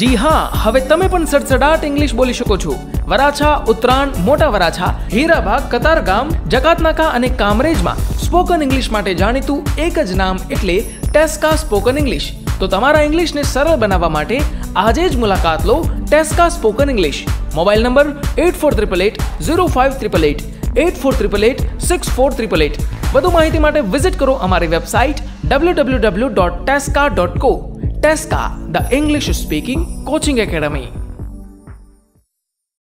જી હા, હવે તમે પણ સડસડાટ ઇંગ્લિશ બોલી શકો છો. વરાછા, ઉત્તરાયણ, મોટા વરાછા, હીરાબાગ, કતારગામ, જકાતનાકા અને કામરેજમાં સ્પોકન ઇંગ્લિશ માટે જાણીતું એક જ નામ એટલે ટેસ્કા સ્પોકન ઇંગ્લિશ. તો તમારા ઇંગ્લિશને સરળ બનાવવા માટે આજે જ મુલાકાત લો Tesca spoken English. Mobile number eight four triple eight, zero five triple eight eight four triple eight, six four triple eight. વધુ માહિતી માટે વિઝિટ કરો અમારી website W W W dot Tesca dot co. TESCA, the English speaking coaching academy.